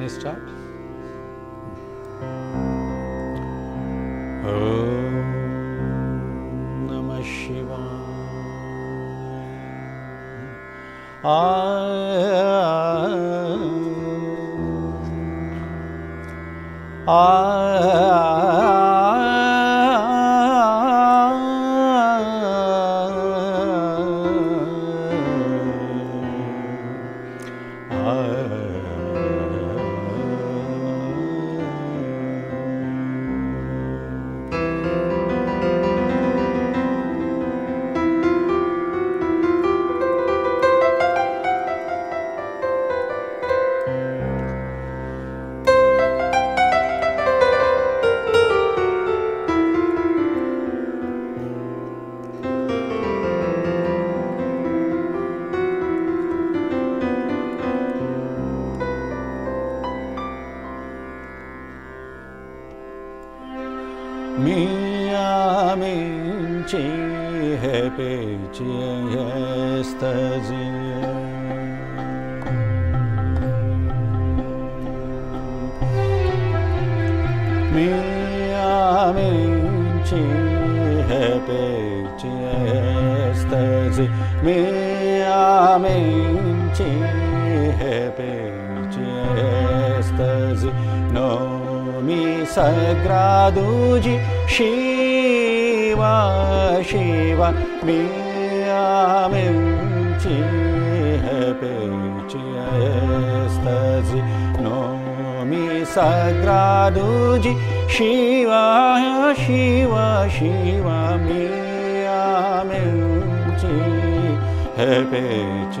Can I start? Om Namah Shivaya. Ah, Miamente मीया मे चि है पे चयस्ते नोमि सग्रा दुजी शिवा शिवा मिया मे चि हे पेचियस्ति नोमि सग्रा दुजी repete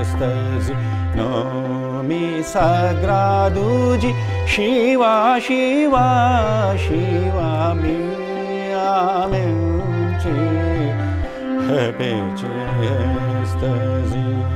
êxtase. Nome sagrado de Shiva, Shiva, Shiva. Minha mente repete êxtase.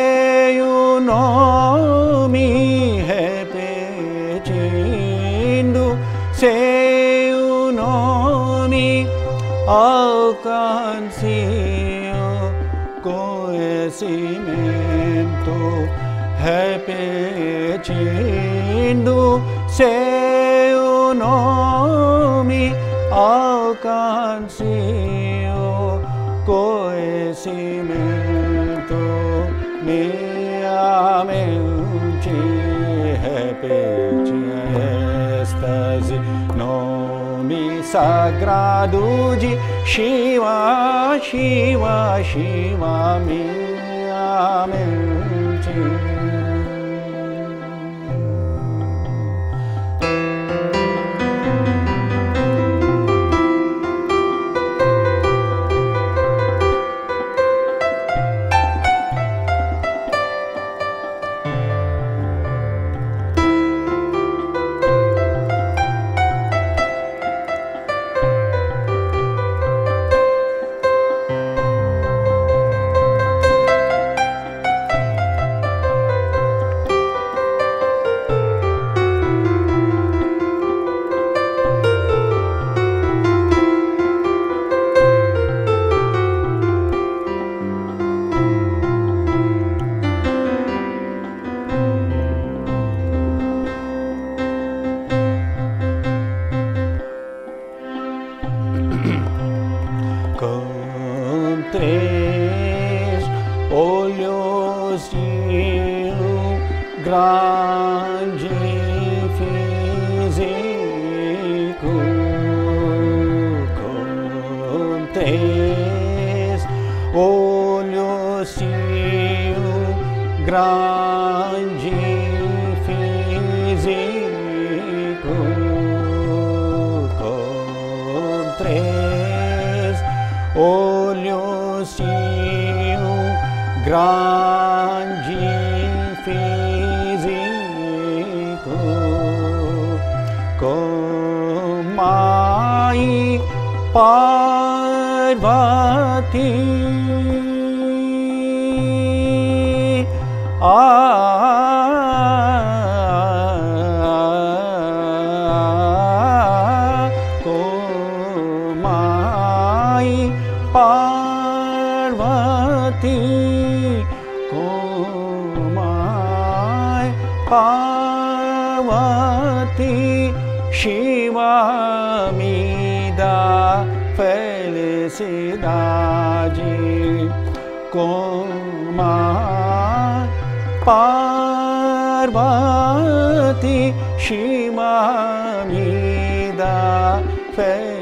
o conhecimento, repetindo seu nome, alcance o conhecimento, minha mente repete êxtase, nome sagrado de Shiva शिवा शिवामि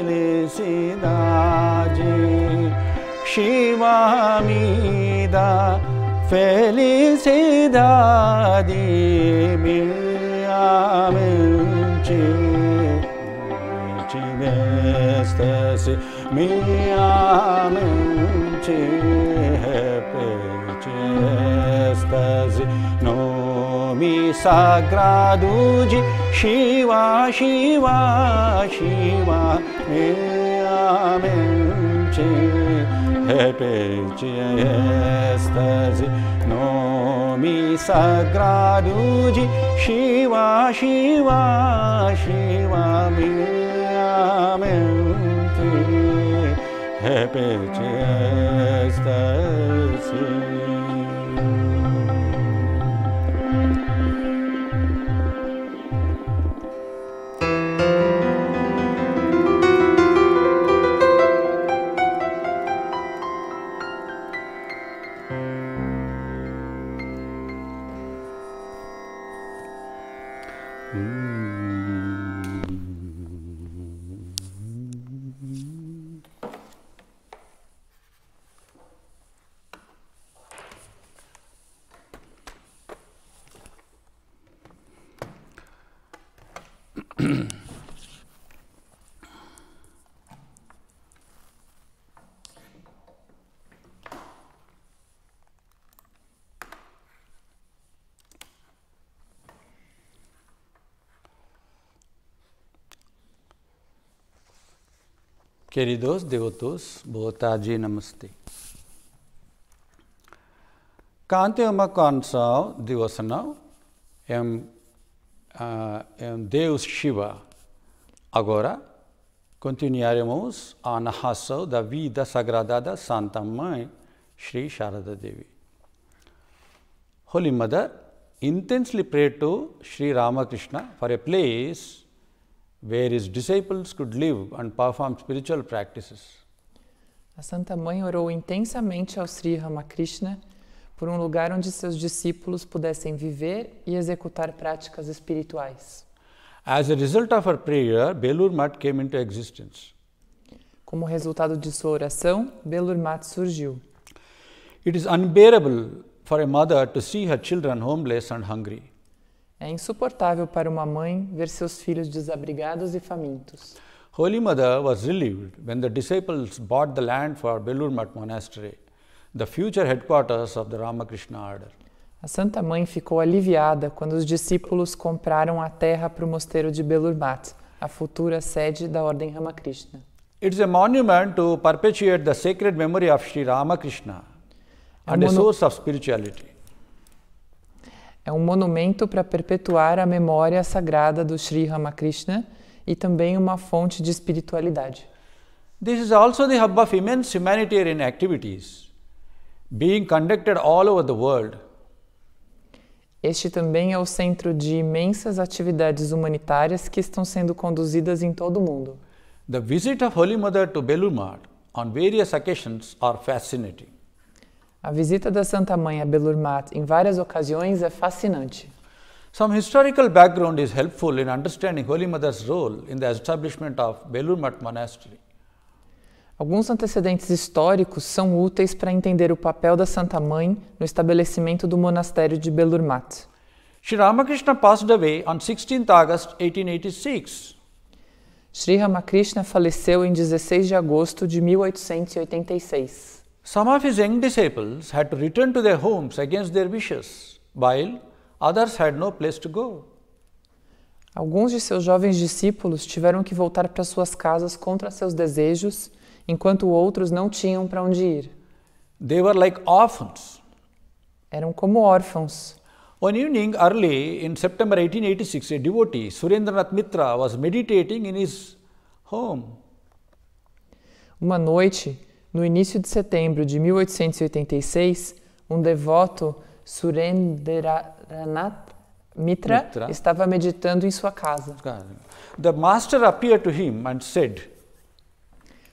felicidade. Shiva me dá felicidade, minha mente tiveste minha mente repete êxtase nome sagrado de Shiva, Shiva, Shiva, minha mente repete êxtase. Nome sagrado de Shiva, Shiva, Shiva, minha mente repete êxtase. Queridos devotos, boa tarde namaste. namastê. Cante uma canção devocional em, uh, em Deus Shiva. Agora, continuaremos a narração da vida sagrada da Santa Mãe Sri Sharada Devi. Holy Mother intensely prayed to Sri Ramakrishna for a place where his disciples could live and perform spiritual practices. A Santa Mãe orou intensamente ao Sri Ramakrishna por um lugar onde seus discípulos pudessem viver e executar práticas espirituais. As a result of her prayer, Belur Math came into existence. Como resultado de sua oração, Belur Math surgiu. It is unbearable for a mother to see her children homeless and hungry. É insuportável para uma mãe ver seus filhos desabrigados e famintos. Holy Mother was relieved when the disciples bought the land for Belur Math Monastery, the future headquarters of the Ramakrishna Order. A Santa Mãe ficou aliviada quando os discípulos compraram a terra para o mosteiro de Belur Math, a futura sede da Ordem Ramakrishna. It is a monument to perpetuate the sacred memory of Sri Ramakrishna É and a monu- source of spirituality. É um monumento para perpetuar a memória sagrada do Sri Ramakrishna e também uma fonte de espiritualidade. This is also the hub of immense humanitarian activities being conducted all over the world. Este também é o centro de imensas atividades humanitárias que estão sendo conduzidas em todo o mundo. The visit of Holy Mother to Belur Math on various occasions are fascinating. A visita da Santa Mãe a Belur Mat em várias ocasiões é fascinante. Some historical background is helpful in understanding Holy Mother's role in the establishment of Belur Math Monastery. Alguns antecedentes históricos são úteis para entender o papel da Santa Mãe no estabelecimento do monastério de Belur Mat. Sri Ramakrishna passed away on 16th August 1886. Sri Ramakrishna faleceu em 16 de agosto de 1886. Some of his young disciples had to return to their homes against their wishes, while others had no place to go. Alguns de seus jovens discípulos tiveram que voltar para suas casas contra seus desejos, enquanto outros não tinham para onde ir. They were like orphans. Eram como órfãos. One evening early in September 1886, a devotee, Surendranath Mitra, was meditating in his home. Uma noite, no início de setembro de 1886, um devoto, Surendranath Mitra, Mitra. estava meditando em sua casa. The master appeared to him and said,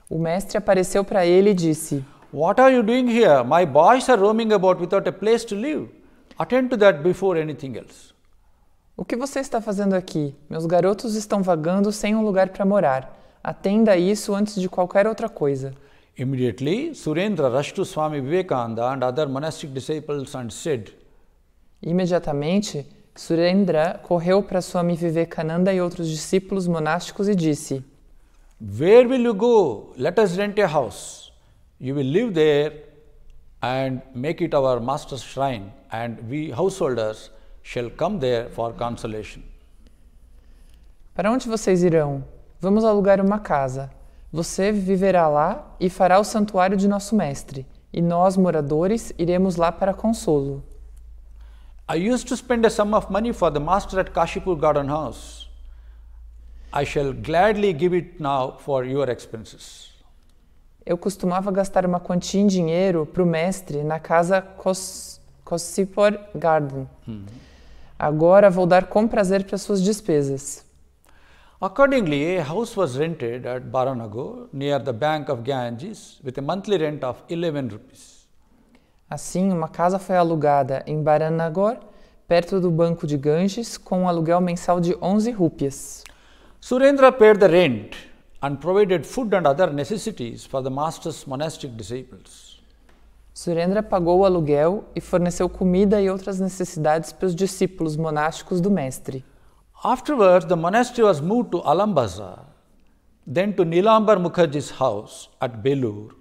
O mestre apareceu para ele e disse: What are you doing here? My boys are roaming about without a place to live. Attend to that before anything else. O que você está fazendo aqui? Meus garotos estão vagando sem um lugar para morar. Atenda a isso antes de qualquer outra coisa. Immediately, Surendra rushed to Swami Vivekananda and other monastic disciples and said, Imediatamente, Surendra correu para Swami Vivekananda e outros discípulos monásticos e disse: Where will you go? Let us rent a house. You will live there and make it our master's shrine, and we householders shall come there for consolation. Para onde vocês irão? Vamos alugar uma casa. Você viverá lá e fará o santuário de nosso mestre, e nós, moradores, iremos lá para consolo. I used to spend a sum of money for the master at Kashipur Garden House. I shall gladly give it now for your expenses. Eu costumava gastar uma quantia em dinheiro para o mestre na casa Kos Kosipor Garden. Agora vou dar com prazer para suas despesas. Accordingly, a house was rented at Baranago near the bank of Ganges with a monthly rent of 11 rupees. Assim, uma casa foi alugada em Baranagor, perto do banco de Ganges, com um aluguel mensal de 11 rúpias. Surendra paid the rent and provided food and other necessities for the master's monastic disciples. Surendra pagou o aluguel e forneceu comida e outras necessidades para os discípulos monásticos do mestre. Afterwards, the monastery was moved to Alambazar, then to Nilambar Mukherjee's house at Belur,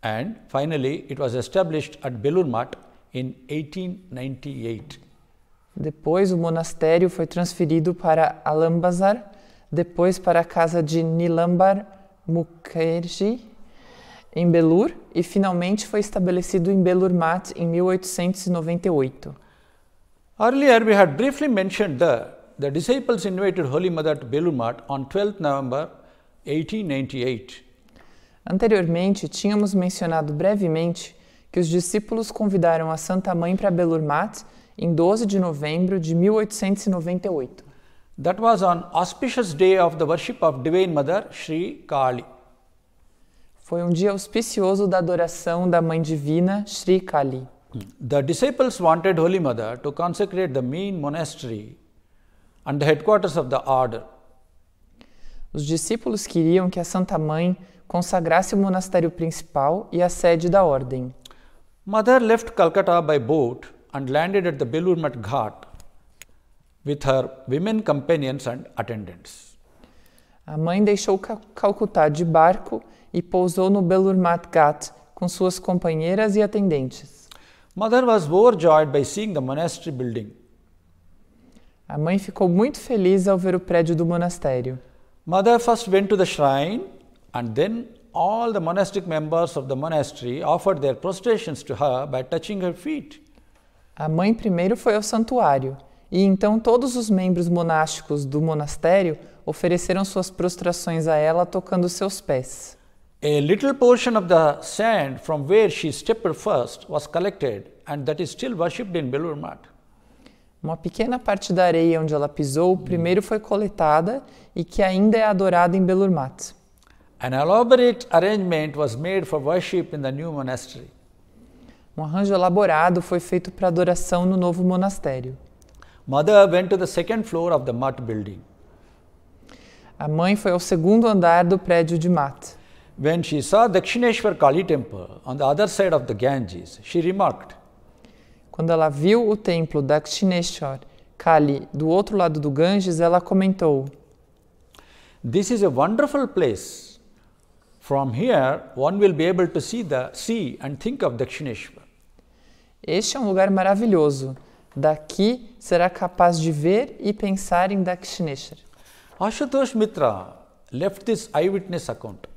and finally it was established at Belur Mat in 1898. Depois, o monastério foi transferido para Alambazar, depois para a casa de Nilambar Mukherjee, em Belur, e finalmente foi estabelecido em Belur Mat em 1898. Earlier, we had briefly mentioned that the disciples invited Holy Mother to Belur on 12th November 1898. Anteriormente, tínhamos mencionado brevemente que os discípulos convidaram a Santa Mãe para Belur Mat em 12 de novembro de 1898. That was on auspicious day of the worship of Divine Mother Sri Kali. Foi um dia auspicioso da adoração da Mãe Divina, Sri Kali. The disciples wanted Holy Mother to consecrate the main monastery and the headquarters of the order. Os discípulos queriam que a Santa Mãe consagrasse o monastério principal e a sede da ordem. Mother left Calcutta by boat and landed at the Belur Mat Ghat with her women companions and attendants. A mãe deixou Ca- Calcutá de barco e pousou no Belur Mat Ghat com suas companheiras e atendentes. Mother was overjoyed by seeing the monastery building. A mãe ficou muito feliz ao ver o prédio do monastério. Mother first went to the shrine and then all the monastic members of the monastery offered their prostrations to her by touching her feet. A mãe primeiro foi ao santuário e então todos os membros monásticos do monastério ofereceram suas prostrações a ela tocando seus pés. A little portion of the sand from where she stepped first was collected and that is still worshipped in Belur Mat. Uma pequena parte da areia onde ela pisou primeiro foi coletada e que ainda é adorada em Belur Mat. An elaborate arrangement was made for worship in the new monastery. Um arranjo elaborado foi feito para adoração no novo monastério. Mother went to the second floor of the Mutt building. A mãe foi ao segundo andar do prédio de Mat. When she saw Dakshineshwar Kali temple on the other side of the Ganges, she remarked, Quando ela viu o templo Dakshineshwar Kali do outro lado do Ganges, ela comentou: This is a wonderful place. From here, one will be able to see the see and think of Dakshineshwar. Este é um lugar maravilhoso. Daqui será capaz de ver e pensar em Dakshineshwar. Ashutosh Mitra left this eyewitness account.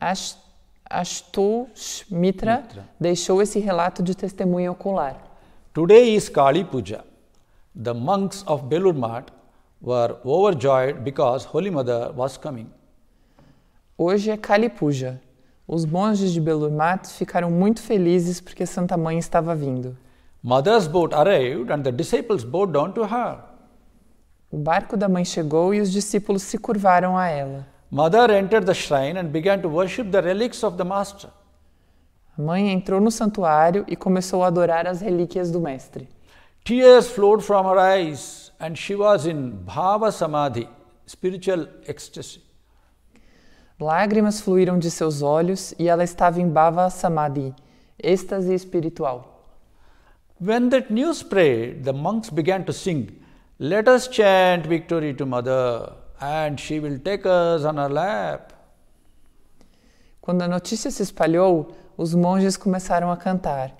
Ash- Ashtosh Mitra, Mitra. deixou esse relato de testemunha ocular. Today is Kali Puja. The monks of Belur Math were overjoyed because Holy Mother was coming. Hoje é Kali Puja. Os monges de Belur Math ficaram muito felizes porque Santa Mãe estava vindo. Mother's boat arrived and the disciples bowed down to her. O barco da mãe chegou e os discípulos se curvaram a ela. Mother entered the shrine and began to worship the relics of the Master. A mãe entrou no santuário e começou a adorar as relíquias do Mestre. Tears flowed from her eyes and she was in Bhava Samadhi, spiritual ecstasy. Lágrimas fluíram de seus olhos e ela estava em Bhava Samadhi, êxtase espiritual. When that news spread, the monks began to sing, Let us chant victory to Mother, and she will take us on her lap. Quando a notícia se espalhou, os monges começaram a cantar: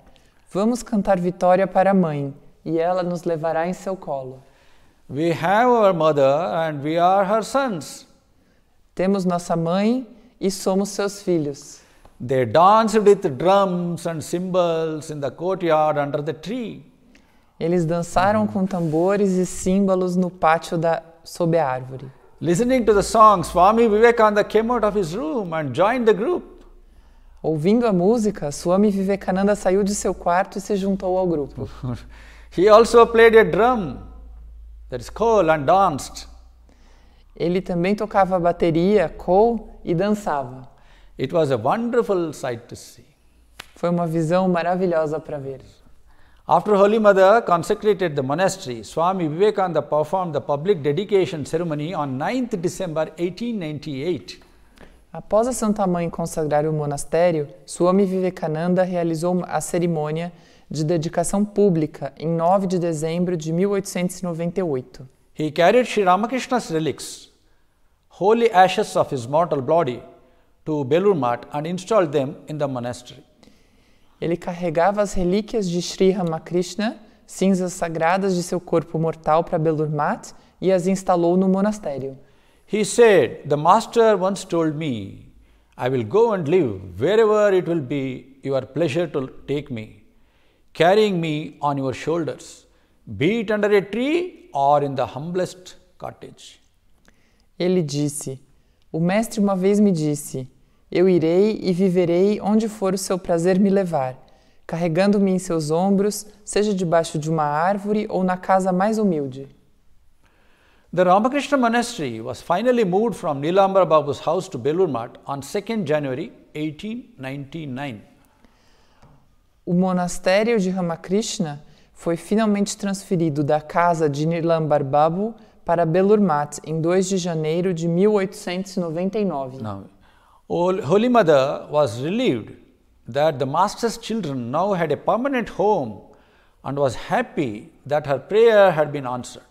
Vamos cantar vitória para a mãe, e ela nos levará em seu colo. We have our mother and we are her sons. Temos nossa mãe e somos seus filhos. They danced with drums and cymbals in the courtyard under the tree. Eles dançaram com tambores e símbolos no pátio da sob a árvore. Listening to the song, Swami Vivekananda came out of his room and joined the group. Ouvindo a música, Swami Vivekananda saiu de seu quarto e se juntou ao grupo. he also played a drum, that is khol, and danced. Ele também tocava bateria, kol e dançava. It was a wonderful sight to see. Foi uma visão maravilhosa para ver. After Holy Mother consecrated the monastery, Swami Vivekananda performed the public dedication ceremony on 9th December 1898. Após a Santa Mãe consagrar o monastério, Swami Vivekananda realizou a cerimônia de dedicação pública em 9 de dezembro de 1898. He carried Sri Ramakrishna's relics, holy ashes of his mortal body, to Belur Math and installed them in the monastery. Ele carregava as relíquias de Sri Ramakrishna, cinzas sagradas de seu corpo mortal para Belur Math e as instalou no monastério. He said, The Master once told me, I will go and live wherever it will be your pleasure to take me, carrying me on your shoulders, be it under a tree or in the humblest cottage. Ele disse: O mestre uma vez me disse: Eu irei e viverei onde for o seu prazer me levar, carregando-me em seus ombros, seja debaixo de uma árvore ou na casa mais humilde. The Ramakrishna monastery was finally moved from Nilambar Babu's house to Belur Math on 2nd January 1899. O monastério de Ramakrishna foi finalmente transferido da casa de Nilambar Babu para Belur Math em 2 de janeiro de 1899. Now, Hol- Holy Mother was relieved that the Master's children now had a permanent home and was happy that her prayer had been answered.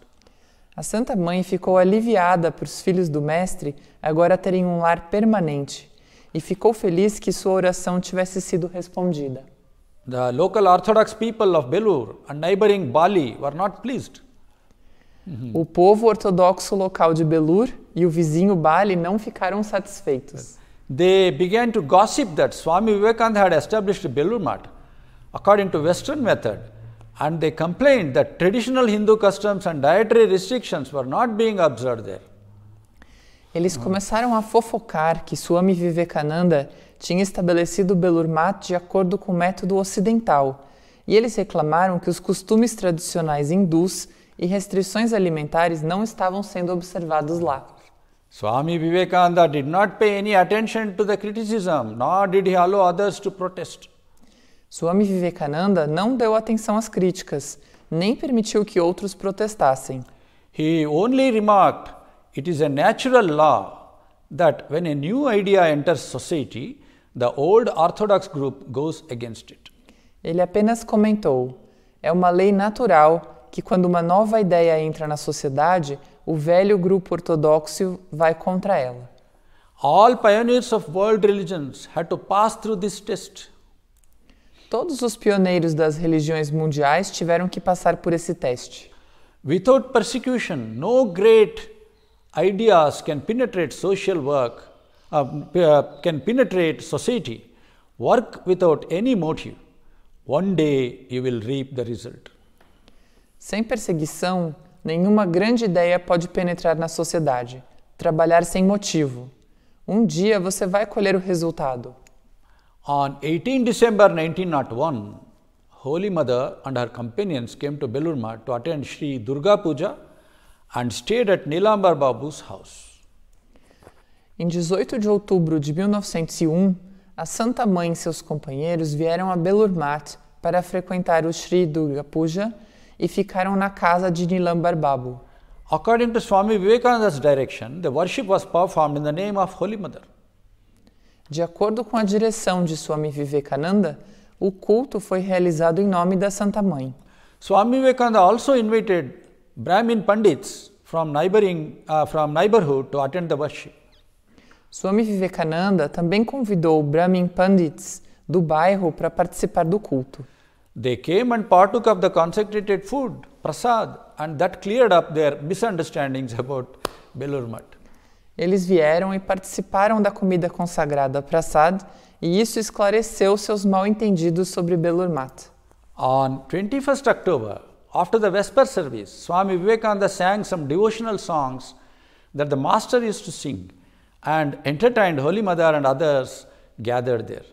A Santa Mãe ficou aliviada por os filhos do Mestre agora terem um lar permanente e ficou feliz que sua oração tivesse sido respondida. The local Orthodox people of Belur and neighboring Bali were not pleased. O povo ortodoxo local de Belur e o vizinho Bali não ficaram satisfeitos. They began to gossip that Swami Vivekananda had established Belur Math according to Western method, and they complained that traditional Hindu customs and dietary restrictions were not being observed there. Eles começaram a fofocar que Swami Vivekananda tinha estabelecido Belur Math de acordo com o método ocidental, e eles reclamaram que os costumes tradicionais hindus e restrições alimentares não estavam sendo observados lá. Swami Vivekananda did not pay any attention to the criticism, nor did he allow others to protest. Swami Vivekananda não deu atenção às críticas, nem permitiu que outros protestassem. He only remarked, It is a natural law that when a new idea enters society, the old orthodox group goes against it. Ele apenas comentou: é uma lei natural que quando uma nova ideia entra na sociedade, o velho grupo ortodoxo vai contra ela. All pioneers of world religions had to pass through this test. Todos os pioneiros das religiões mundiais tiveram que passar por esse teste. Without persecution, no great ideas can penetrate social work, uh, uh, can penetrate society. Work without any motive. One day you will reap the result. Sem perseguição, nenhuma grande ideia pode penetrar na sociedade. Trabalhar sem motivo. Um dia você vai colher o resultado. On 18 December 1901, Holy Mother and her companions came to Belur to attend Sri Durga Puja and stayed at Nilambar Babu's house. Em 18 de outubro de 1901, a Santa Mãe e seus companheiros vieram a Belurmat para frequentar o Sri Durga Puja e ficaram na casa de Nilambar Babu. According to Swami Vivekananda's direction, the worship was performed in the name of Holy Mother. De acordo com a direção de Swami Vivekananda, o culto foi realizado em nome da Santa Mãe. Swami Vivekananda also invited Brahmin Pandits from, neighboring, uh, from neighborhood to attend the worship. Swami Vivekananda também convidou Brahmin Pandits do bairro para participar do culto. They came and partook of the consecrated food, prasad, and that cleared up their misunderstandings about Belur Math. Eles vieram e participaram da comida consagrada prasad, e isso esclareceu seus mal-entendidos sobre Belur Math. On 21st October, after the Vesper service, Swami Vivekananda sang some devotional songs that the master used to sing and entertained Holy Mother and others gathered there.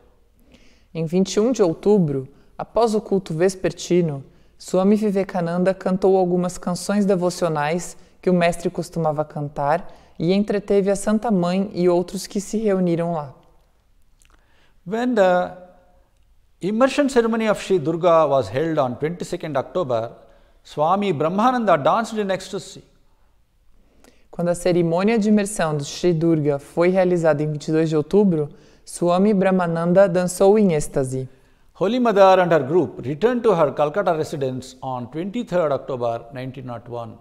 Em 21 um de outubro, após o culto vespertino, Swami Vivekananda cantou algumas canções devocionais que o mestre costumava cantar e entreteve a Santa Mãe e outros que se reuniram lá. When the immersion ceremony of Sri Durga was held on 22nd October, Swami Brahmananda danced in ecstasy. Quando a cerimônia de imersão de Sri Durga foi realizada em 22 de outubro, Swami Brahmananda dançou em êxtase. Holy Mother and her group returned to her Calcutta residence on 23rd October 1901.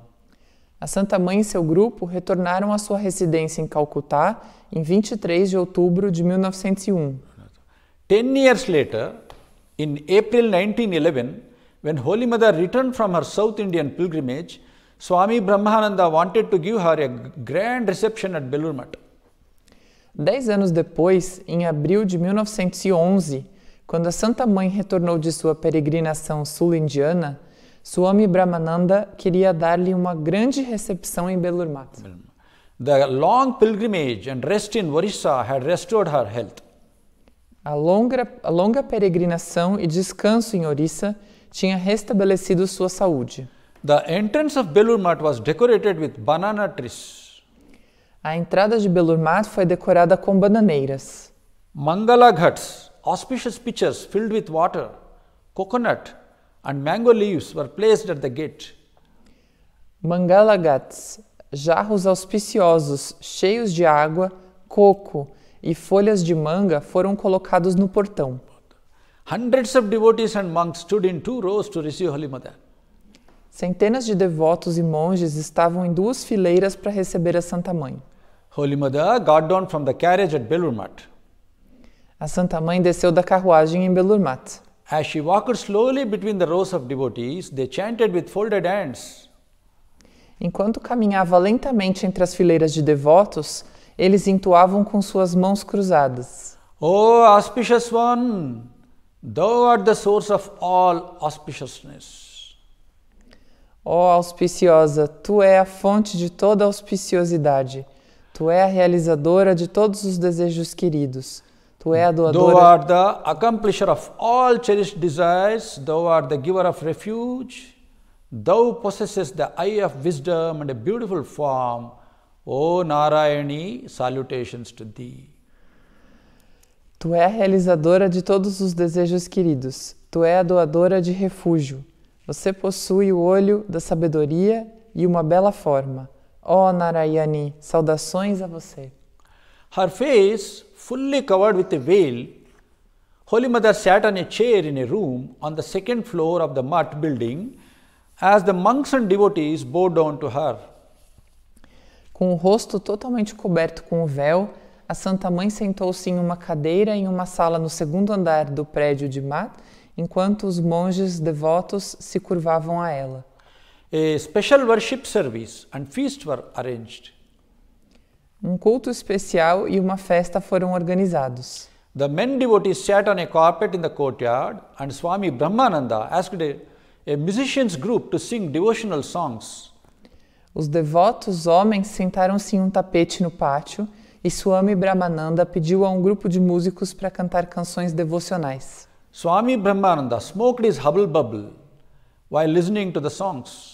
A Santa Mãe e seu grupo retornaram à sua residência em Calcutá em 23 de outubro de 1901. Um. Ten years later, in April 1911, when Holy Mother returned from her South Indian pilgrimage, Swami Brahmananda wanted to give her a grand reception at Belur. Dez anos depois, em abril de 1911, quando a Santa Mãe retornou de sua peregrinação sul-indiana, Swami Brahmananda queria dar-lhe uma grande recepção em Belur Math. The long pilgrimage and rest in Orissa had restored her health. A longa, a longa peregrinação e descanso em Orissa tinha restabelecido sua saúde. The entrance of Belur Math was decorated with banana trees. A entrada de Belur Math foi decorada com bananeiras. Mangala ghats, auspicious pitchers filled with water, coconut, and mango leaves were placed at the gate. Mangalagats, jarros auspiciosos cheios de água, coco e folhas de manga foram colocados no portão. Hundreds of devotees and monks stood in two rows to receive Holy Mother. Centenas de devotos e monges estavam em duas fileiras para receber a Santa Mãe. Holy Mother got down from the carriage at Belur Math. A Santa Mãe desceu da carruagem em Belur Math. As she walked slowly between the rows of devotees, they chanted with folded hands. Enquanto caminhava lentamente entre as fileiras de devotos, eles entoavam com suas mãos cruzadas. O auspicious one, thou art the source of all auspiciousness. Ó auspiciosa, tu é a fonte de toda auspiciosidade. Tu é a realizadora de todos os desejos queridos. Tu é a Thou doadora. art the accomplisher of all cherished desires, thou art the giver of refuge, thou possessest the eye of wisdom and a beautiful form, O Narayani, salutations to thee. Tu é a realizadora de todos os desejos queridos. Tu é a doadora de refúgio. Você possui o olho da sabedoria e uma bela forma. Ó Narayani, saudações a você. Her face, fully covered with a veil, Holy Mother sat on a chair in a room on the second floor of the Mutt building as the monks and devotees bowed down to her. Com o rosto totalmente coberto com o véu, a Santa Mãe sentou-se em uma cadeira em uma sala no segundo andar do prédio de Mat, enquanto os monges devotos se curvavam a ela. A special worship service and feast were arranged. Um culto especial e uma festa foram organizados. The men devotees sat on a carpet in the courtyard, and Swami Brahmananda asked a, a musicians group to sing devotional songs. Os devotos homens sentaram-se em um tapete no pátio e Swami Brahmananda pediu a um grupo de músicos para cantar canções devocionais. Swami Brahmananda smoked his hubble bubble while listening to the songs.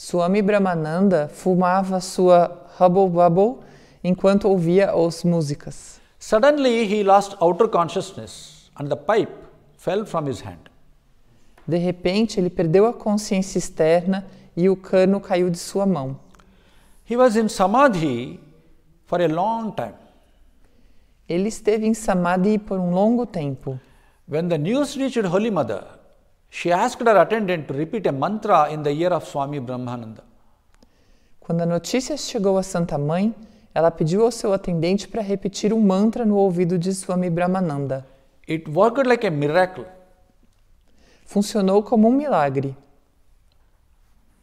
Swami Brahmananda fumava sua Hubble Bubble enquanto ouvia as músicas. Suddenly, he lost outer consciousness and the pipe fell from his hand. De repente, ele perdeu a consciência externa e o cano caiu de sua mão. He was in samadhi for a long time. Ele esteve em samadhi por um longo tempo. When the news reached Holy Mother, she asked her attendant to repeat a mantra in the ear of Swami Brahmananda. Quando a notícia chegou à Santa Mãe, ela pediu ao seu atendente para repetir um mantra no ouvido de Swami Brahmananda. It worked like a miracle. Funcionou como um milagre.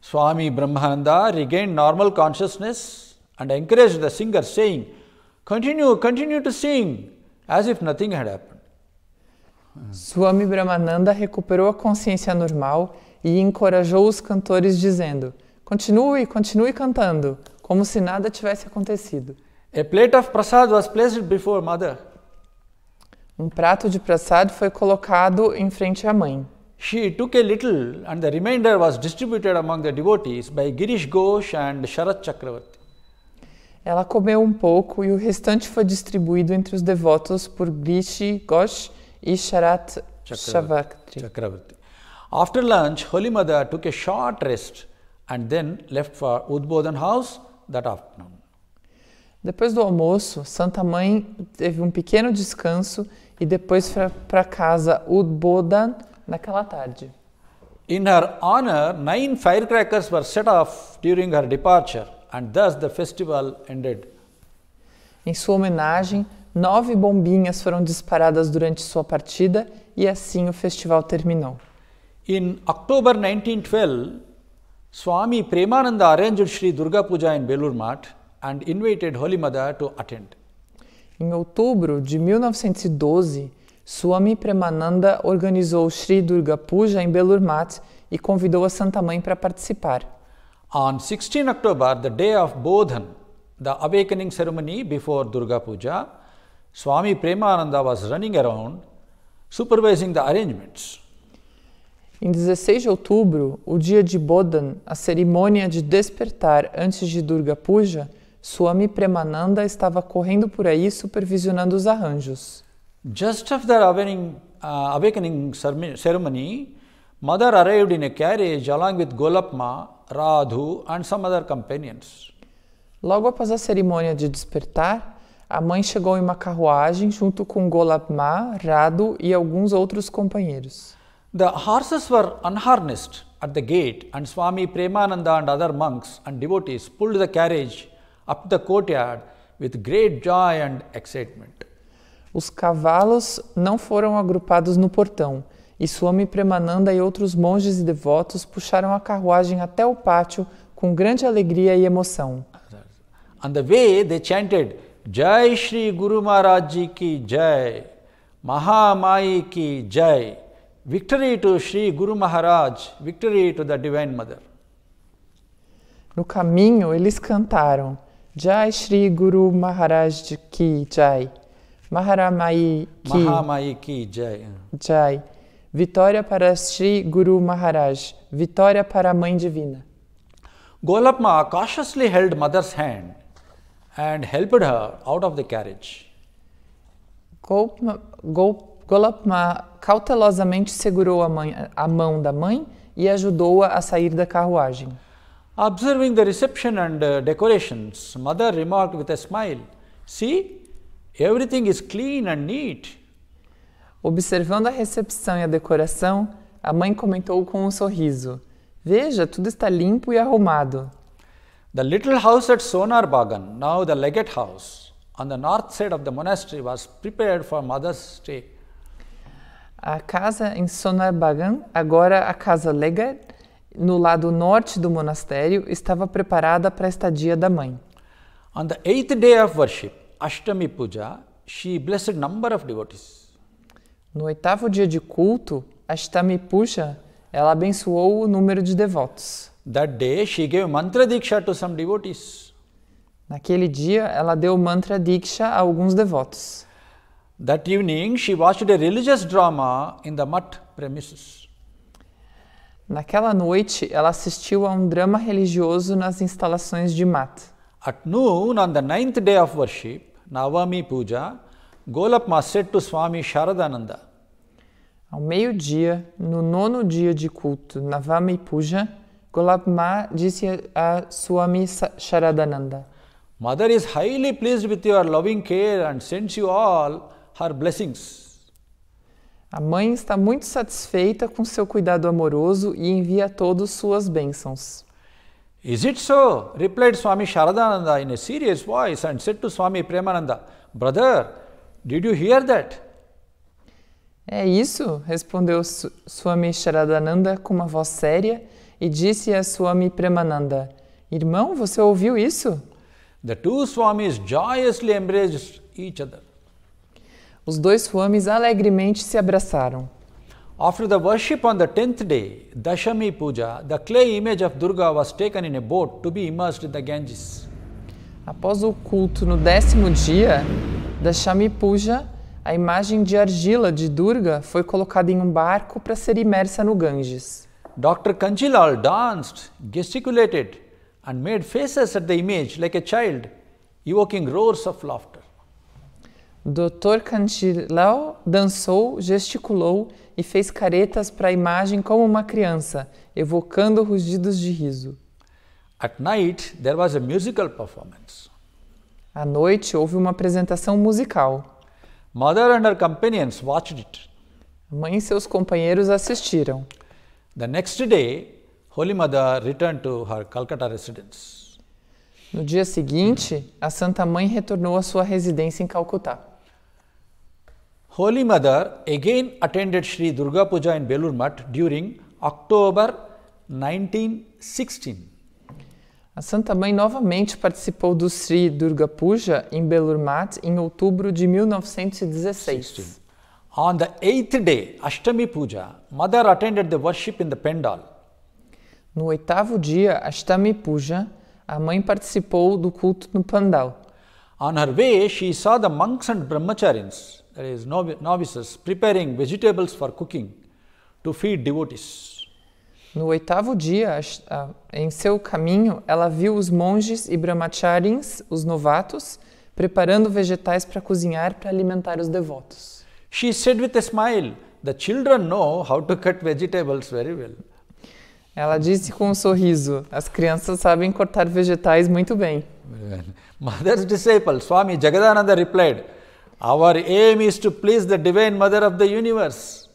Swami Brahmananda regained normal consciousness and encouraged the singer, saying, Continue, continue to sing, as if nothing had happened. Swami Brahmananda recuperou a consciência normal e encorajou os cantores, dizendo: Continue, continue cantando, como se nada tivesse acontecido. A plate of prasad was placed before mother. Um prato de prasad foi colocado em frente à mãe. She took a little and the remainder was distributed among the devotees by Girish Ghosh and Sharat Chakravarti. Ela comeu um pouco e o restante foi distribuído entre os devotos por Grishi Ghosh e Sharat Chakravarti. Chakravarti. After lunch, Holy Mother took a short rest and then left for Udbodhan house that afternoon. Depois do almoço, Santa Mãe teve um pequeno descanso e depois foi para casa Udbodhan naquela tarde. In her honor, nine firecrackers were set off during her departure, and thus the festival ended. Em sua homenagem, nove bombinhas foram disparadas durante sua partida e assim o festival terminou. In October 1912, Swami Premananda arranged Sri Durga Puja in Belur Math and invited Holy Mother to attend. Em outubro de 1912, Swami Premananda organizou Sri Durga Puja em Belur Math e convidou a Santa Mãe para participar. On 16 October, the day of Bodhan, the awakening ceremony before Durga Puja, Swami Premananda was running around supervising the arrangements. Em 16 de outubro, o dia de Bodhan, a cerimônia de despertar antes de Durga Puja, Swami Premananda estava correndo por aí supervisionando os arranjos. Just after awakening, uh, awakening ceremony- Mother arrived in a carriage along with Golapma, Radhu, and some other companions. Logo após a cerimônia de despertar, a mãe chegou em uma carruagem junto com Golapma, Radu e alguns outros companheiros. The horses were unharnessed at the gate, and Swami Premananda and other monks and devotees pulled the carriage up the courtyard with great joy and excitement. Os cavalos não foram agrupados no portão, e Swami Premananda e outros monges e devotos puxaram a carruagem até o pátio com grande alegria e emoção. On the way, they chanted, Jai Shri Guru Maharaj Ji ki Jai, Mahamai ki Jai, victory to Shri Guru Maharaj, victory to the Divine Mother. No caminho, eles cantaram Jai Shri Guru Maharaj Ki Jai, Maharamai Ki Mahamai ki Jai. Jai, vitória para Shri Guru Maharaj, vitória para a Mãe Divina. Golapma cautiously held mother's hand and helped her out of the carriage. Gol- Golapma cautelosamente segurou a, mãe- a mão da mãe e ajudou-a a sair da carruagem. Observing the reception and uh, decorations, mother remarked with a smile, See, everything is clean and neat. Observando a recepção e a decoração, a mãe comentou com um sorriso: Veja, tudo está limpo e arrumado. The little house at Sonar Bagan, now the Legate house, on the north side of the monastery, was prepared for mother's stay. A casa em Sonarbagan, agora a casa Legat, no lado norte do monastério, estava preparada para a estadia da mãe. On the eighth day of worship, Ashtami Puja, she blessed number of devotees. No oitavo dia de culto, Ashtami Puja, ela abençoou o número de devotos. That day, she gave mantra diksha to some devotees. Naquele dia, ela deu mantra diksha a alguns devotos. That evening, she watched a religious drama in the Mutt premises. Naquela noite, ela assistiu a um drama religioso nas instalações de Mat. At noon, on the ninth day of worship, Navami Puja, Golapma said to Swami Sharadananda, Ao meio-dia, no nono dia de culto, Navami Puja, Golapma disse a Swami Sharadananda: Mother is highly pleased with your loving care and sends you all her blessings. A mãe está muito satisfeita com seu cuidado amoroso e envia a todos suas bênçãos. Is it so? replied Swami Sharadananda in a serious voice and said to Swami Premananda, Brother, did you hear that? É isso? respondeu Swami Sharadananda com uma voz séria e disse a Swami Premananda: Irmão, você ouviu isso? The two Swamis joyously embraced each other. Os dois Swamis alegremente se abraçaram. After the worship on the tenth day, Dashami Puja, the clay image of Durga was taken in a boat to be immersed in the Ganges. Após o culto no décimo dia da Shami Puja, a imagem de argila de Durga foi colocada em um barco para ser imersa no Ganges. Dr. Kanchilal danced, gesticulated, and made faces at the image like a child, evoking roars of laughter. Dr. Kanchilau dançou, gesticulou e fez caretas para a imagem como uma criança, evocando rugidos de riso. At night, there was a musical performance. À noite, houve uma apresentação musical. Mother and her companions watched it. Mãe e seus companheiros assistiram. The next day, Holy Mother returned to her Calcutta residence. No dia seguinte, a Santa Mãe retornou à sua residência em Calcutá. Holy Mother again attended Sri Durga Puja in Belur Mutt during October 1916. A Santa Mãe novamente participou do Sri Durga Puja em Belur Mat em outubro de 1916. On the eighth day, Ashtami Puja, Mother attended the worship in the Pendal. No oitavo dia, Ashtami Puja, a mãe participou do culto no Pandal. On her way, she saw the monks and brahmacharis, that is, novi- novices, preparing vegetables for cooking to feed devotees. No oitavo dia, em seu caminho, ela viu os monges e brahmacharins, os novatos, preparando vegetais para cozinhar para alimentar os devotos. She said with a smile, The children know how to cut vegetables very well. Ela disse com um sorriso: As crianças sabem cortar vegetais muito bem. Mother's disciple, Swami Jagadananda replied, Our aim is to please the Divine Mother of the universe.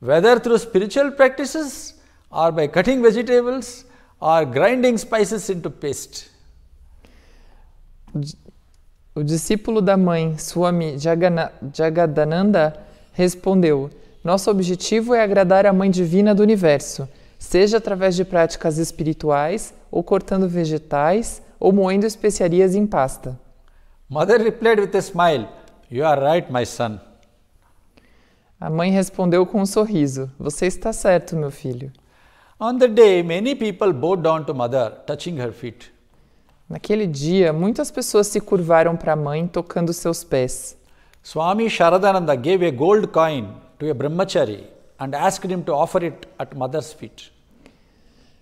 Whether through spiritual practices or by cutting vegetables or grinding spices into paste. O discípulo da mãe, Swami Jagadananda, respondeu: Nosso objetivo é agradar a Mãe Divina do Universo, seja através de práticas espirituais, ou cortando vegetais, ou moendo especiarias em pasta. Mother replied with a smile, You are right, my son. A mãe respondeu com um sorriso: Você está certo, meu filho. On the day, many people bowed down to Mother, touching her feet. Naquele dia, muitas pessoas se curvaram para a mãe, tocando seus pés. Swami Sharadananda gave a gold coin to a brahmachari and asked him to offer it at Mother's feet.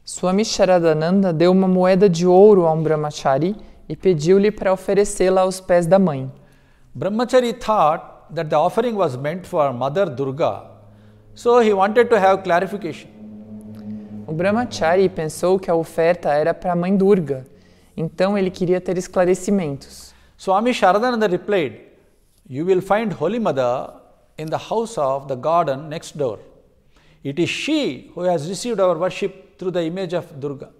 Swami Sharadananda deu uma moeda de ouro a um brahmachari e pediu-lhe para oferecê-la aos pés da mãe. Brahmachari thought that the offering was meant for Mother Durga, so he wanted to have clarification. O brahmachari pensou que a oferta era para a mãe Durga, então ele queria ter esclarecimentos. Swami Sharadananda replied, You will find Holy Mother in the house of the garden next door. It is she who has received our worship through the image of Durga.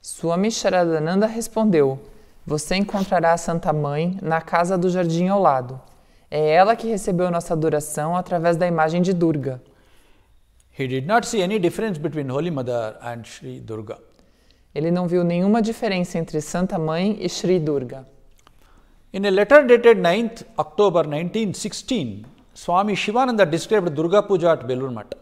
Swami Sharadananda respondeu: Você encontrará a Santa Mãe na casa do jardim ao lado. É ela que recebeu nossa adoração através da imagem de Durga. He did not see any difference between Holy Mother and Sri Durga. Ele não viu nenhuma diferença entre Santa Mãe e Sri Durga. In a letter dated 9th October 1916, Swami Shivananda described Durga Puja at Belur Math.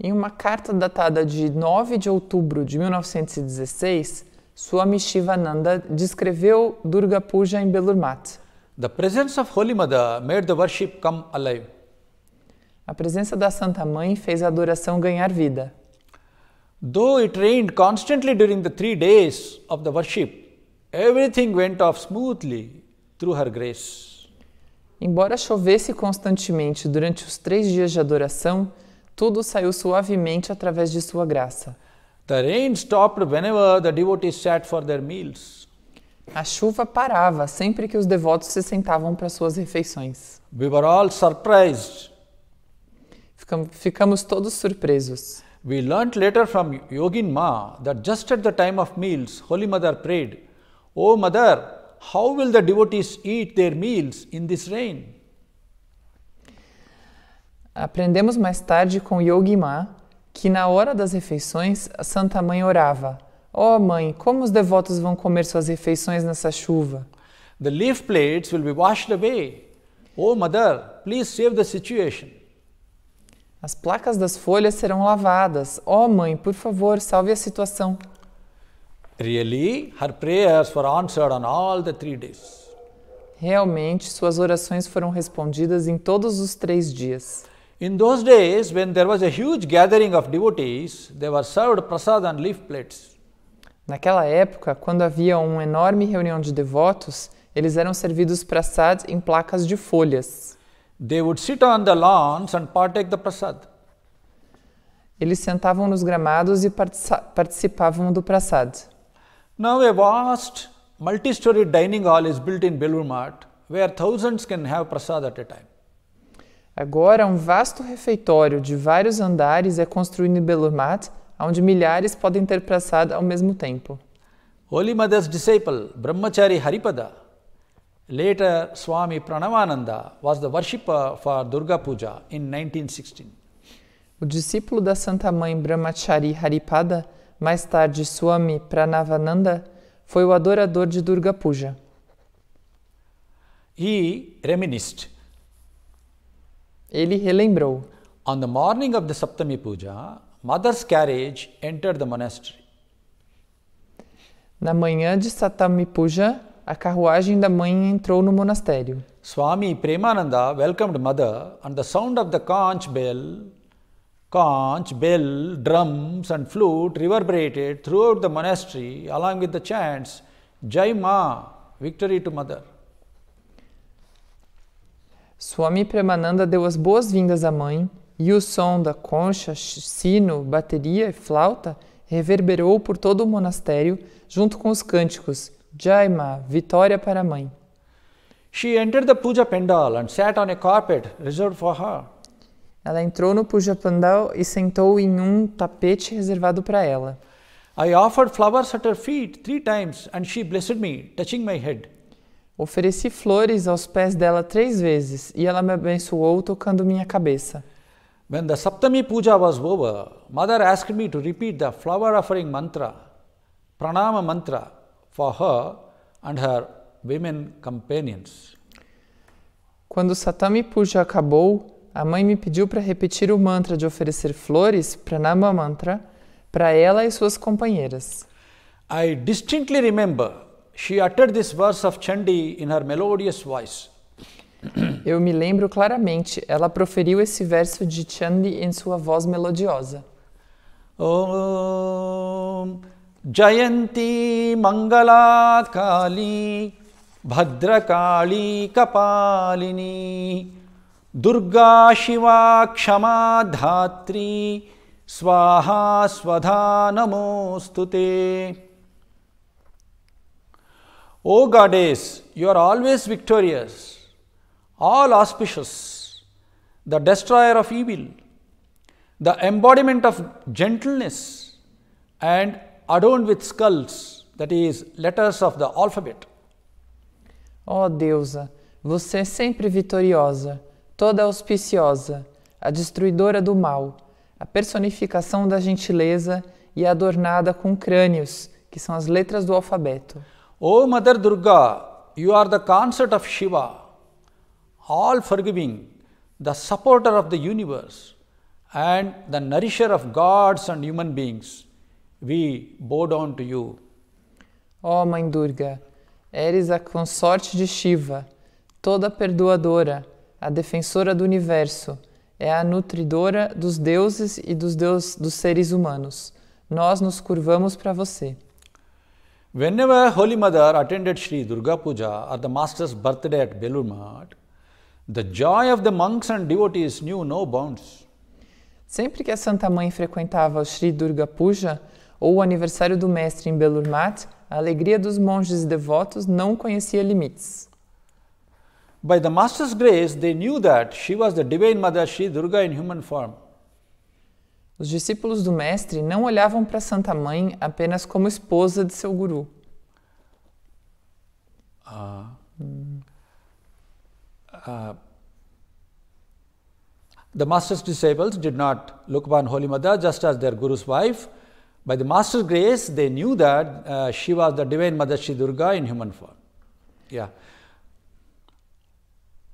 Em uma carta datada de 9 de outubro de 1916, Swami Shivananda descreveu Durga Puja em Belur Math. The presence of Holy Mother made the worship come alive. A presença da Santa Mãe fez a adoração ganhar vida. Though it rained constantly during the three days of the worship, everything went off smoothly through her grace. Embora chovesse constantemente durante os três dias de adoração, tudo saiu suavemente através de sua graça. The rain stopped whenever the devotees sat for their meals. A chuva parava sempre que os devotos se sentavam para suas refeições. We were all surprised. Ficam- Ficamos todos surpresos. We learnt later from Yogin Ma that just at the time of meals, Holy Mother prayed, O Mother, how will the devotees eat their meals in this rain? Aprendemos mais tarde com Yogi Ma que na hora das refeições a Santa Mãe orava: Ó Mãe, como os devotos vão comer suas refeições nessa chuva? The leaf plates will be washed away. O Mother, please save the situation. As placas das folhas serão lavadas. Ó Mãe, por favor, salve a situação. Really, her prayers were answered on all the three days. Realmente, suas orações foram respondidas em todos os três dias. In those days, when there was a huge gathering of devotees, they were served prasad on leaf plates. Naquela época, quando havia uma enorme reunião de devotos, eles eram servidos prasad em placas de folhas. They would sit on the lawns and partake the prasad. Eles sentavam nos gramados e partici- participavam do prasad. Now, a vast multi-story dining hall is built in Belur Math, where thousands can have prasad at a time. Agora, um vasto refeitório de vários andares é construído em Belurmat, onde milhares podem ter prasad ao mesmo tempo. Holy Mother's disciple, Brahmachari Haripada, later Swami Pranavananda, was the worshipper for Durga Puja in 1916. O discípulo da Santa Mãe Brahmachari Haripada, mais tarde Swami Pranavananda, foi o adorador de Durga Puja. He reminisced Ele relembrou: on the morning of the Saptami Puja, Mother's carriage entered the monastery. Na manhã de Satami Puja, a carruagem da mãe entrou no monastério. Swami Premananda welcomed Mother, and the sound of the conch bell, conch, bell, drums, and flute reverberated throughout the monastery along with the chants Jai Ma, victory to Mother. Swami Premananda deu as boas-vindas à mãe e o som da concha, sino, bateria e flauta reverberou por todo o monastério junto com os cânticos Jaima, vitória para a mãe. She entered the puja pandal and sat on a carpet reserved for her. Ela entrou no Puja Pandal e sentou em um tapete reservado para ela. I offered flowers at her feet three times, and she blessed me, touching my head. Ofereci flores aos pés dela três vezes e ela me abençoou tocando minha cabeça. When the Saptami puja was over, Mother asked me to repeat the flower offering mantra, pranama mantra, for her and her women companions. Quando o Satami Puja acabou, a mãe me pediu para repetir o mantra de oferecer flores, Pranama Mantra, para ela e suas companheiras. I distinctly remember she uttered this verse of Chandi in her melodious voice. Eu me lembro claramente, ela proferiu esse verso de Chandi em sua voz melodiosa. जयंती मंगला काली भद्रकाली कपालिनी, दुर्गा शिवा क्षमा धात्री स्वाहा स्वधा नमोस्तुते O goddess you are always victorious all auspicious the destroyer of evil the embodiment of gentleness and adorned with skulls, that is, letters of the alphabet. Ó deusa, você é sempre vitoriosa, toda auspiciosa, a destruidora do mal, a personificação da gentileza e adornada com crânios, que são as letras do alfabeto. O Mother Durga, you are the consort of Shiva, all forgiving, the supporter of the universe, and the nourisher of gods and human beings. We bow down to you. Ó Mãe Durga, eres a consorte de Shiva, toda perdoadora, a defensora do universo, é a nutridora dos deuses e dos, deus, dos seres humanos. Nós nos curvamos para você. Whenever Holy Mother attended Sri Durga Puja or the Master's birthday at Belur Math, the joy of the monks and devotees knew no bounds. Sempre que a Santa Mãe frequentava o Sri Durga Puja ou o aniversário do mestre em Belur Math, a alegria dos monges e devotos não conhecia limites. By the Master's grace, they knew that she was the Divine Mother Sri Durga in human form. Os discípulos do mestre não olhavam para Santa Mãe apenas como esposa de seu guru. Uh, uh, the Master's disciples did not look upon Holy Mother just as their Guru's wife. By the Master's grace, they knew that uh, she was the Divine Mother Sri Durga in human form. Yeah.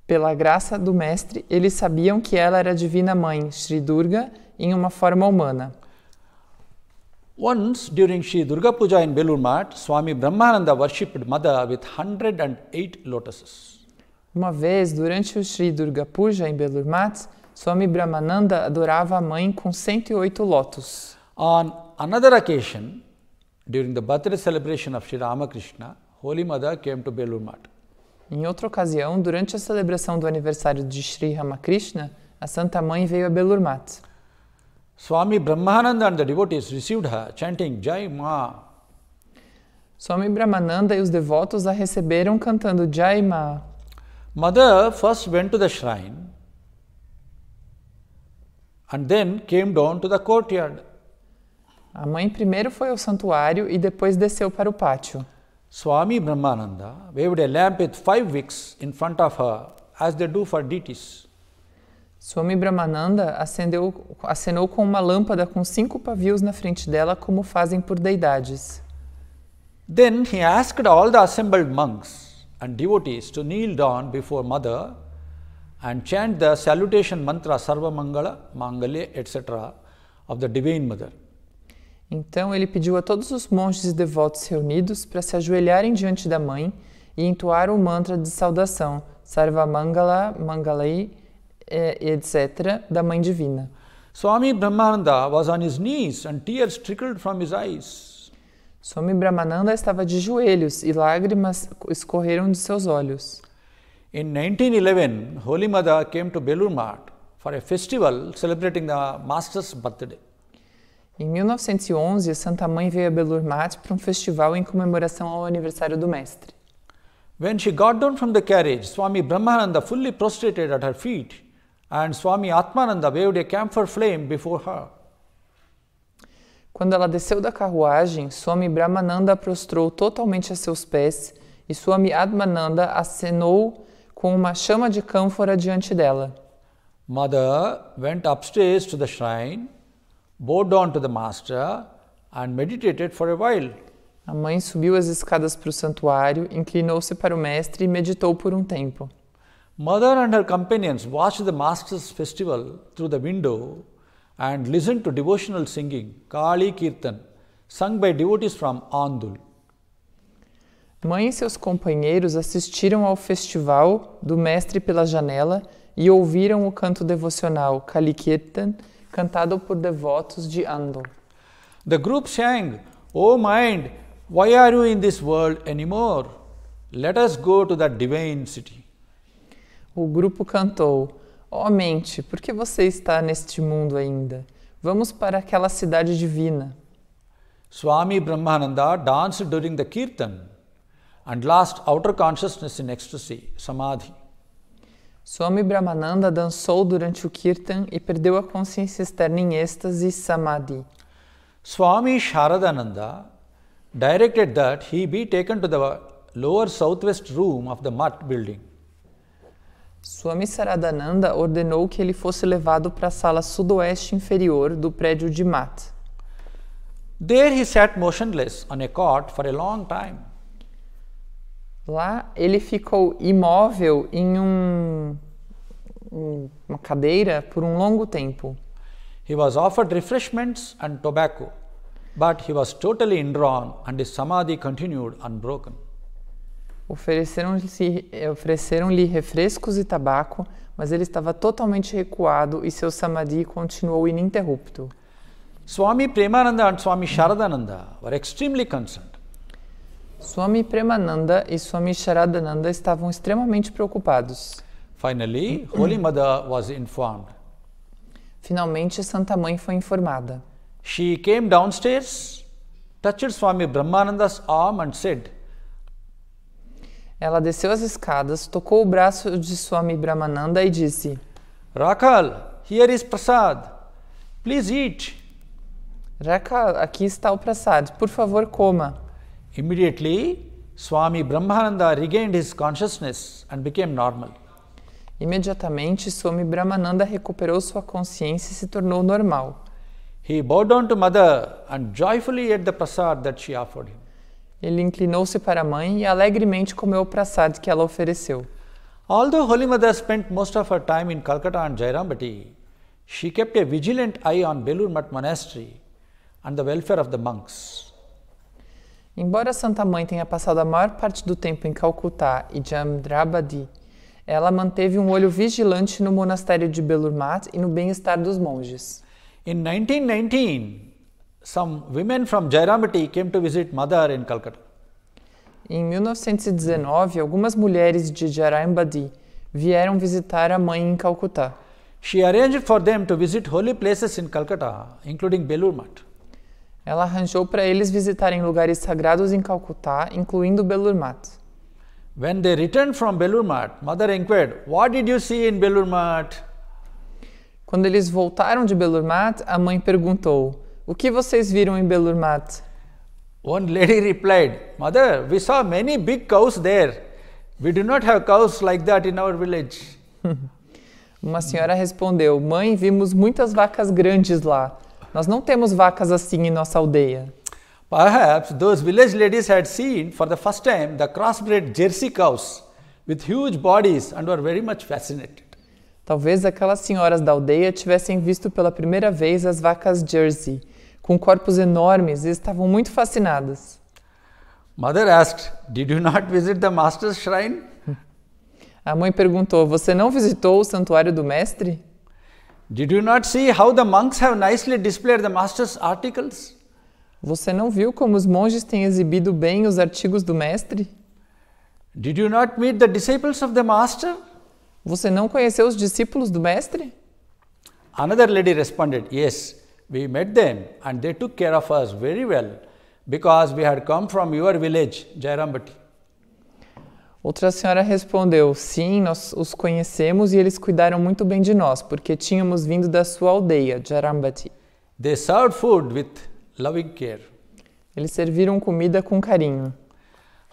Pela graça do mestre, eles sabiam que ela era a divina mãe, Sri Durga, em uma forma humana. Once during Sri Durga Puja in Belur Math, Swami Brahmananda worshipped Mother with 108 lotuses. Uma vez, durante o Sri Durga Puja em Belur Math, Swami Brahmananda adorava a mãe com 108 lótus. On another occasion, during the birthday celebration of Sri Ramakrishna, Holy Mother came to Belur Math. Em outra ocasião, durante a celebração do aniversário de Sri Ramakrishna, a Santa Mãe veio a Belur Math. Swami Brahmananda and the devotees received her chanting Jai Ma. Swami Brahmananda e os devotos a receberam cantando Jai Ma. Mother first went to the shrine and then came down to the courtyard. A mãe primeiro foi ao santuário e depois desceu para o pátio. Swami Brahmananda waved a lamp with five wicks in front of her as they do for deities. Swami Brahmananda acendeu, acenou com uma lâmpada com cinco pavios na frente dela, como fazem por deidades. Then he asked all the assembled monks and devotees to kneel down before Mother and chant the salutation mantra Sarva Mangala, Mangalya, etc. of the Divine Mother. Então ele pediu a todos os monges e devotos reunidos para se ajoelharem diante da mãe e entoar o mantra de saudação Sarva Mangala, Mangalai, etc., da Mãe Divina. Swami Brahmananda was on his knees and tears trickled from his eyes. Swami Brahmananda estava de joelhos e lágrimas escorreram de seus olhos. In 1911, Holy Mother came to Belur Math for a festival celebrating the Master's birthday. Em 1911, Santa Mãe veio a Belur Math para um festival em comemoração ao aniversário do mestre. When she got down from the carriage, Swami Brahmananda fully prostrated at her feet and Swami Atmananda waved a camphor flame before her. Quando ela desceu da carruagem, Swami Brahmananda prostrou totalmente a seus pés e Swami Atmananda acenou com uma chama de cânfora diante dela. Mother went upstairs to the shrine, bowed down to the master and meditated for a while. A mãe subiu as escadas para o santuário, inclinou-se para o mestre e meditou por um tempo. Mother and her companions watched the master's festival through the window and listened to devotional singing, Kali Kirtan, sung by devotees from Andul. Mãe e seus companheiros assistiram ao festival do mestre pela janela e ouviram o canto devocional Kali Kirtan, cantado por devotos de Andul. The group sang, O mind, why are you in this world anymore? Let us go to that divine city. O grupo cantou: Ó oh, mente, por que você está neste mundo ainda? Vamos para aquela cidade divina. Swami Brahmananda danced during the kirtan and lost outer consciousness in ecstasy, samadhi. Swami Brahmananda dançou durante o kirtan e perdeu a consciência externa em êxtase, samadhi. Swami Sharadananda directed that he be taken to the lower southwest room of the Mutt building. Swami Saradananda ordenou que ele fosse levado para a sala sudoeste inferior do prédio de Mat. There he sat motionless on a cot for a long time. Lá ele ficou imóvel em um, uma cadeira por um longo tempo. He was offered refreshments and tobacco, but he was totally indrawn and his samadhi continued unbroken. Ofereceram-lhe ofereceram refrescos e tabaco, mas ele estava totalmente recuado e seu samadhi continuou ininterrupto. Swami Premananda and Swami Sharadananda were extremely concerned. Swami Premananda e Swami Sharadananda estavam extremamente preocupados. Finally, Holy Mother was informed. Finalmente, Santa Mãe foi informada. She came downstairs, touched Swami Brahmananda's arm and said, Ela desceu as escadas, tocou o braço de Swami Brahmananda e disse: Rakal, here is prasad. Please eat. Rakal, aqui está o prasad. Por favor, coma. Immediately, Swami Brahmananda regained his consciousness and became normal. Imediatamente, Swami Brahmananda recuperou sua consciência e se tornou normal. He bowed down to mother and joyfully ate the prasad that she offered him. Ele inclinou-se para a mãe e alegremente comeu o prasad que ela ofereceu. Although Holy Mother spent most of her time in Calcutta and Jairambati, she kept a vigilant eye on Belur Mat Monastery and the welfare of the monks. Embora Santa Mãe tenha passado a maior parte do tempo em Calcutá e Jamdrabadi, ela manteve um olho vigilante no monastério de Belur Mat e no bem-estar dos monges. In 1919, some women from Jairamati came to visit mother in Calcutta. Em 1919, algumas mulheres de Jaraimbadi vieram visitar a mãe em Calcutá. She arranged for them to visit holy places in Calcutta, including Belur Mat. Ela arranjou para eles visitarem lugares sagrados em Calcutá, incluindo Belur Mat. When they returned from Belur Mat, mother inquired, What did you see in Belur Mat? Quando eles voltaram de Belur Mat, a mãe perguntou: O que vocês viram em Belur Mat? One lady replied, Mother, we saw many big cows there. We do not have cows like that in our village. Uma senhora respondeu: Mãe, vimos muitas vacas grandes lá. Nós não temos vacas assim em nossa aldeia. Perhaps those village ladies had seen for the first time the crossbred Jersey cows with huge bodies and were very much fascinated. Talvez aquelas senhoras da aldeia tivessem visto pela primeira vez as vacas Jersey, com corpos enormes, e estavam muito fascinadas. Mother asked, Did you not visit the master's shrine? A mãe perguntou: Você não visitou o santuário do mestre? Did you not see how the monks have nicely displayed the master's articles? Você não viu como os monges têm exibido bem os artigos do mestre? Did you not meet the disciples of the master? Você não conheceu os discípulos do mestre? Another lady responded, Yes, we met them and they took care of us very well because we had come from your village, Jairambati. Outra senhora respondeu: Sim, nós os conhecemos e eles cuidaram muito bem de nós, porque tínhamos vindo da sua aldeia, Jarambati. They served food with loving care. Eles serviram comida com carinho.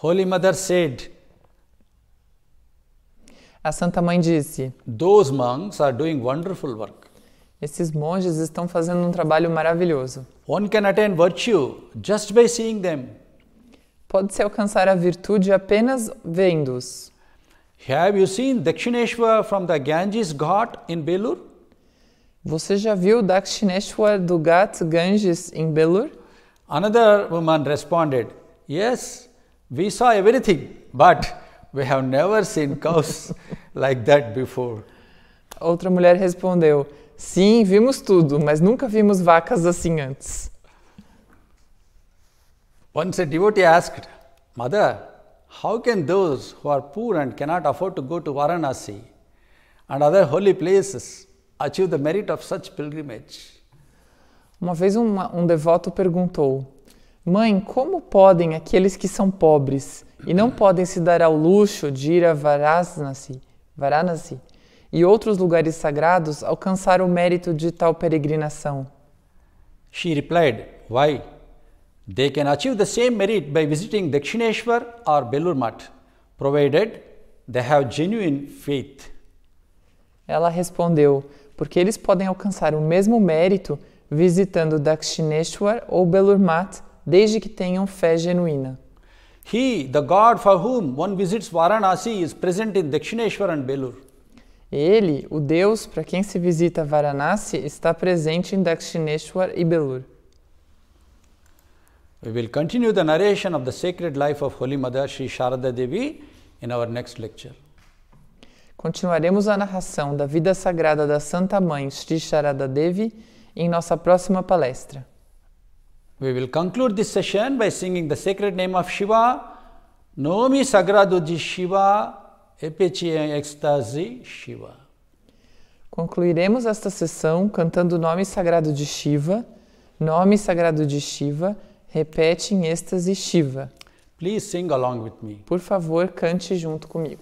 Holy Mother said, A Santa Mãe disse: Those monks are doing wonderful work. Esses monges estão fazendo um trabalho maravilhoso. One can attain virtue just by seeing them. Pode-se alcançar a virtude apenas vendo-os. Have you seen Dakshineshwar from the Ganges Ghat in Belur? Você já viu Dakshineshwar do Ghat Ganges em Belur? Another woman responded, Yes, we saw everything, but we have never seen cows like that before. Outra mulher respondeu: Sim, vimos tudo, mas nunca vimos vacas assim antes. Once a devotee asked, Mother, how can those who are poor and cannot afford to go to Varanasi and other holy places achieve the merit of such pilgrimage? Uma vez uma, um devoto perguntou: Mãe, como podem aqueles que são pobres e não podem se dar ao luxo de ir a Varanasi, Varanasi e outros lugares sagrados alcançar o mérito de tal peregrinação? She replied, Why? They can achieve the same merit by visiting Dakshineshwar or Belur Math, provided they have genuine faith. Ela respondeu: Porque eles podem alcançar o mesmo mérito visitando Dakshineshwar ou Belur Math, desde que tenham fé genuína. He, the God for whom one visits Varanasi, is present in Dakshineshwar and Belur. Ele, o Deus para quem se visita Varanasi, está presente em Dakshineshwar e Belur. We will continue the narration of the sacred life of Holy Mother Sri Sharada Devi in our next lecture. Continuaremos a narração da vida sagrada da Santa Mãe Sri Sharada Devi em nossa próxima palestra. We will conclude this session by singing the sacred name of Shiva, Nomi Sagrado de Shiva, Epeci em Êxtase Shiva. Concluiremos esta sessão cantando o nome sagrado de Shiva, nome sagrado de Shiva, repete em êxtase Shiva. Please sing along with me. Por favor, cante junto comigo.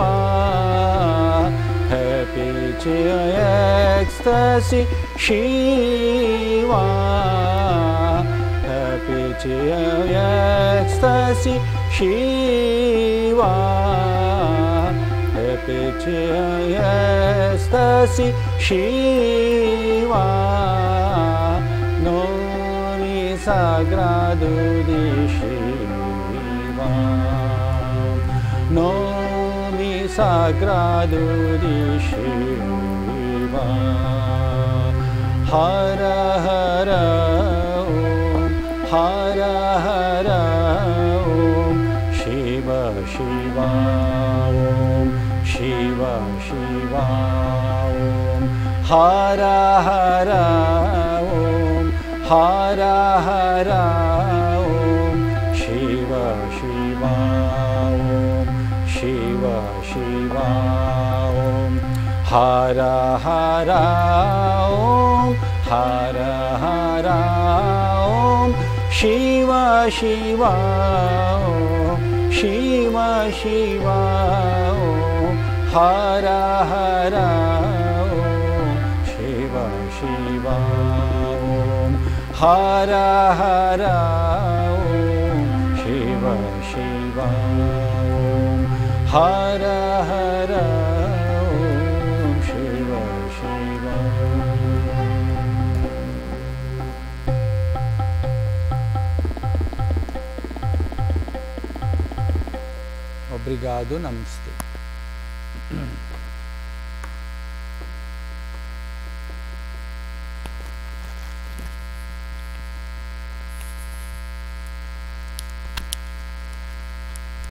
Shiva, Shiva. Repete êxtase Shiva, Shiva, repete êxtase Shiva, repete êxtase Shiva. Nome sagrado de Shiva, nome सागरा हर हर हार हर हार हर शिव शिवा शिव शिवा हारं हर हर हर हर ॐ हर हर ॐ शिव शिव शिव शिव हर हर शिव शिव हर हर शिव शिव हर हर Obrigado, Namaste.